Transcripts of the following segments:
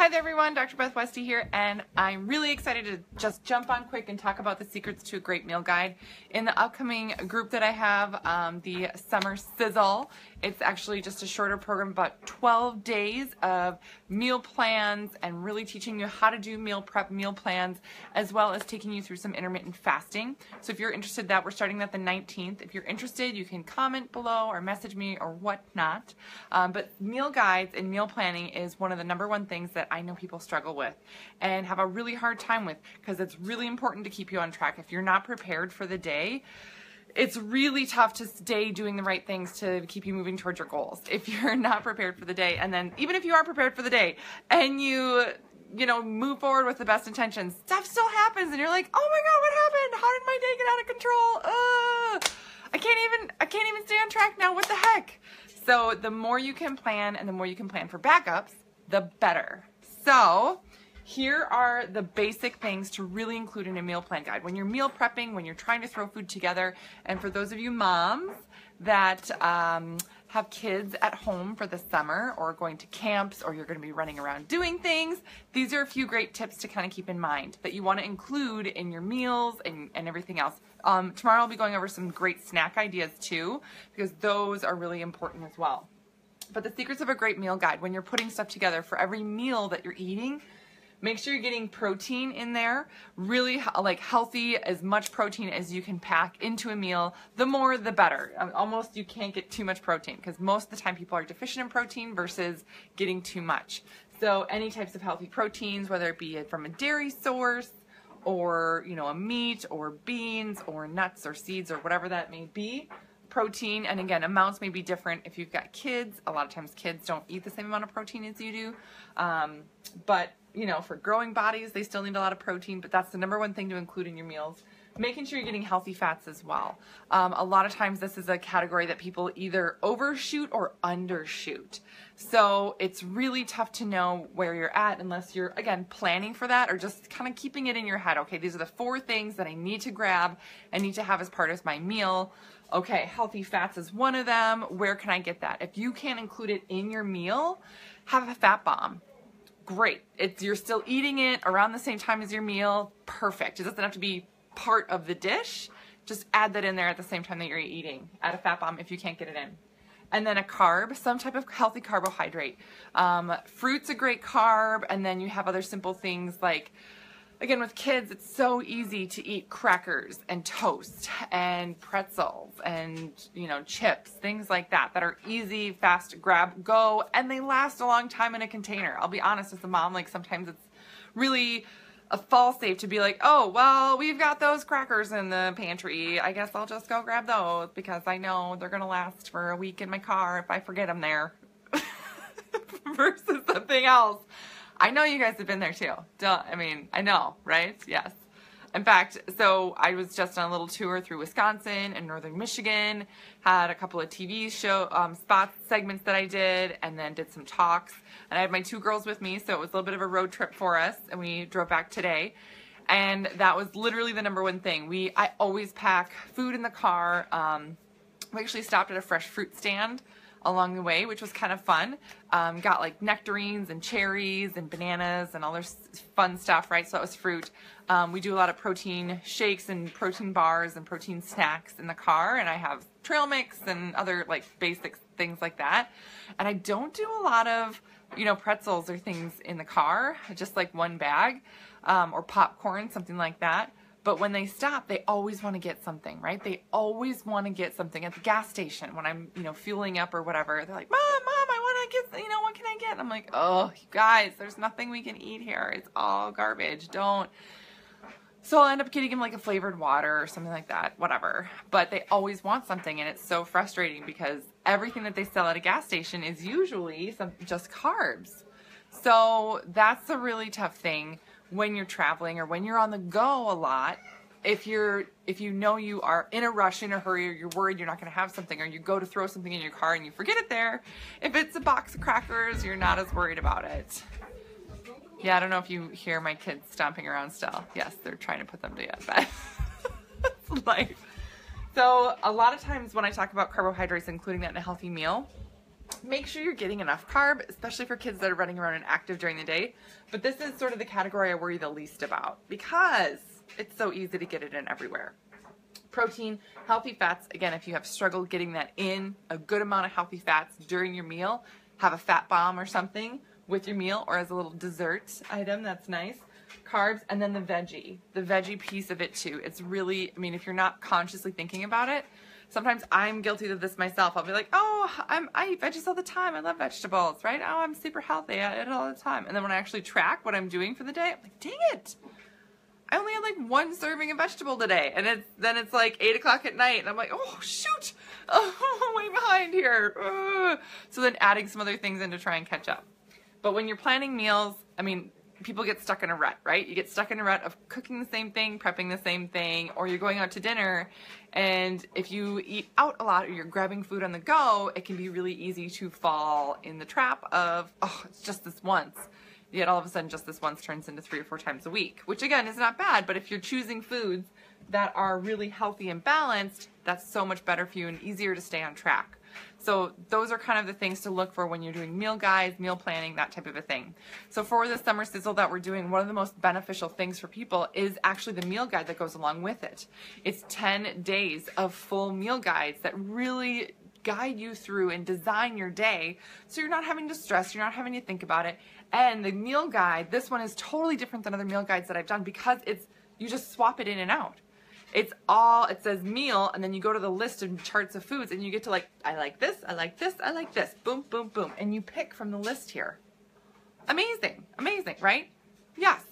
Hi there everyone, Dr. Beth Westie here, and I'm really excited to just jump on quick and talk about the secrets to a great meal guide. In the upcoming group that I have, um, the Summer Sizzle, it's actually just a shorter program, about 12 days of meal plans and really teaching you how to do meal prep, meal plans, as well as taking you through some intermittent fasting. So if you're interested that, we're starting that the 19th. If you're interested, you can comment below or message me or whatnot. Um, but meal guides and meal planning is one of the number one things that I know people struggle with and have a really hard time with because it's really important to keep you on track. If you're not prepared for the day, it's really tough to stay doing the right things to keep you moving towards your goals if you're not prepared for the day. And then even if you are prepared for the day and you you know move forward with the best intentions stuff still happens and you're like oh my god what happened? How did my day get out of control? Uh, i can't even i can't even stay on track now. What the heck? So the more you can plan and the more you can plan for backups the better. So here are the basic things to really include in a meal plan guide. When you're meal prepping, when you're trying to throw food together, and for those of you moms that um, have kids at home for the summer or going to camps or you're going to be running around doing things, these are a few great tips to kind of keep in mind that you want to include in your meals and, and everything else. Um, tomorrow I'll be going over some great snack ideas too because those are really important as well. But the secrets of a great meal guide, when you're putting stuff together for every meal that you're eating, Make sure you're getting protein in there, really like healthy, as much protein as you can pack into a meal. The more, the better. Almost you can't get too much protein because most of the time people are deficient in protein versus getting too much. So any types of healthy proteins, whether it be from a dairy source or, you know, a meat or beans or nuts or seeds or whatever that may be, protein and again amounts may be different if you've got kids a lot of times kids don't eat the same amount of protein as you do um, but you know, for growing bodies, they still need a lot of protein, but that's the number one thing to include in your meals. Making sure you're getting healthy fats as well. Um, a lot of times, this is a category that people either overshoot or undershoot. So it's really tough to know where you're at unless you're, again, planning for that or just kind of keeping it in your head. Okay, these are the four things that I need to grab, I need to have as part of my meal. Okay, healthy fats is one of them. Where can I get that? If you can't include it in your meal, have a fat bomb great. It's you're still eating it around the same time as your meal, perfect. It doesn't have to be part of the dish. Just add that in there at the same time that you're eating. Add a fat bomb if you can't get it in. And then a carb, some type of healthy carbohydrate. Um, fruit's a great carb, and then you have other simple things like again with kids it's so easy to eat crackers and toast and pretzels and you know chips things like that that are easy fast grab go and they last a long time in a container. I'll be honest as a mom like sometimes it's really a fall safe to be like oh well we've got those crackers in the pantry. I guess i'll just go grab those because i know they're to last for a week in my car if i forget them there. Versus something else I know you guys have been there too. Duh. I mean, I know, right? Yes. In fact, so I was just on a little tour through Wisconsin and northern Michigan, had a couple of TV show um, spots, segments that I did, and then did some talks. And I had my two girls with me, so it was a little bit of a road trip for us, and we drove back today. And that was literally the number one thing. We I always pack food in the car. Um, we actually stopped at a fresh fruit stand along the way, which was kind of fun. Um, got like nectarines and cherries and bananas and all this fun stuff, right? So that was fruit. Um, we do a lot of protein shakes and protein bars and protein snacks in the car, and I have trail mix and other like basic things like that. And I don't do a lot of, you know, pretzels or things in the car, just like one bag um, or popcorn, something like that. But when they stop, they always want to get something, right? They always want to get something at the gas station when I'm, you know, fueling up or whatever. They're like, Mom, Mom, I want to get, you know, what can I get? I'm like, oh, you guys, there's nothing we can eat here. It's all garbage. Don't. So I'll end up getting them like a flavored water or something like that, whatever. But they always want something, and it's so frustrating because everything that they sell at a gas station is usually some just carbs. So that's a really tough thing when you're traveling or when you're on the go a lot if you're if you know you are in a rush in a hurry or you're worried you're not going to have something or you go to throw something in your car and you forget it there if it's a box of crackers you're not as worried about it. Yeah i don't know if you hear my kids stomping around still. Yes they're trying to put them to bed life. So a lot of times when i talk about carbohydrates including that in a healthy meal make sure you're getting enough carb, especially for kids that are running around and active during the day. But this is sort of the category I worry the least about because it's so easy to get it in everywhere. Protein, healthy fats, again, if you have struggled getting that in, a good amount of healthy fats during your meal, have a fat bomb or something with your meal or as a little dessert item, that's nice. Carbs, and then the veggie, the veggie piece of it too. It's really, I mean, if you're not consciously thinking about it, sometimes I'm guilty of this myself. I'll be like, oh, I'm, I eat veggies all the time. I love vegetables, right? Oh, I'm super healthy. I eat it all the time. And then when I actually track what I'm doing for the day, I'm like, dang it. I only had like one serving of vegetable today. And it's, then it's like eight o'clock at night. And I'm like, oh, shoot. Oh, I'm way behind here. So then adding some other things in to try and catch up. But when you're planning meals, I mean, people get stuck in a rut, right? You get stuck in a rut of cooking the same thing, prepping the same thing, or you're going out to dinner and if you eat out a lot or you're grabbing food on the go, it can be really easy to fall in the trap of, oh, it's just this once. Yet all of a sudden just this once turns into three or four times a week, which again is not bad, but if you're choosing foods that are really healthy and balanced, that's so much better for you and easier to stay on track. So those are kind of the things to look for when you're doing meal guides, meal planning, that type of a thing. So for the summer sizzle that we're doing, one of the most beneficial things for people is actually the meal guide that goes along with it. It's 10 days of full meal guides that really guide you through and design your day so you're not having to stress, you're not having to think about it. And the meal guide, this one is totally different than other meal guides that I've done because it's you just swap it in and out. It's all, it says meal, and then you go to the list of charts of foods, and you get to like, I like this, I like this, I like this. Boom, boom, boom. And you pick from the list here. Amazing. Amazing, right? Yes.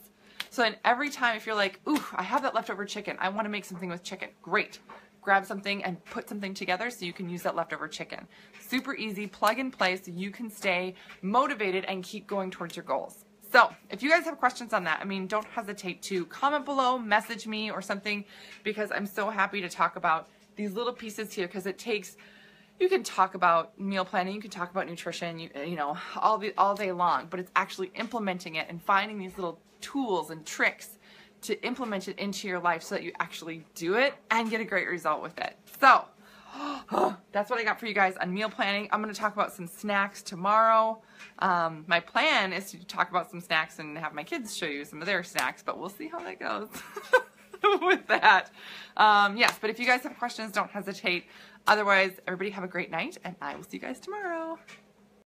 So then every time if you're like, ooh, I have that leftover chicken, I want to make something with chicken. Great. Grab something and put something together so you can use that leftover chicken. Super easy, plug and play so you can stay motivated and keep going towards your goals. So if you guys have questions on that, I mean, don't hesitate to comment below, message me or something, because I'm so happy to talk about these little pieces here because it takes, you can talk about meal planning, you can talk about nutrition, you, you know, all, the, all day long, but it's actually implementing it and finding these little tools and tricks to implement it into your life so that you actually do it and get a great result with it. So that's what I got for you guys on meal planning. I'm going to talk about some snacks tomorrow. Um, my plan is to talk about some snacks and have my kids show you some of their snacks, but we'll see how that goes with that. Um, yes, but if you guys have questions, don't hesitate. Otherwise, everybody have a great night, and I will see you guys tomorrow.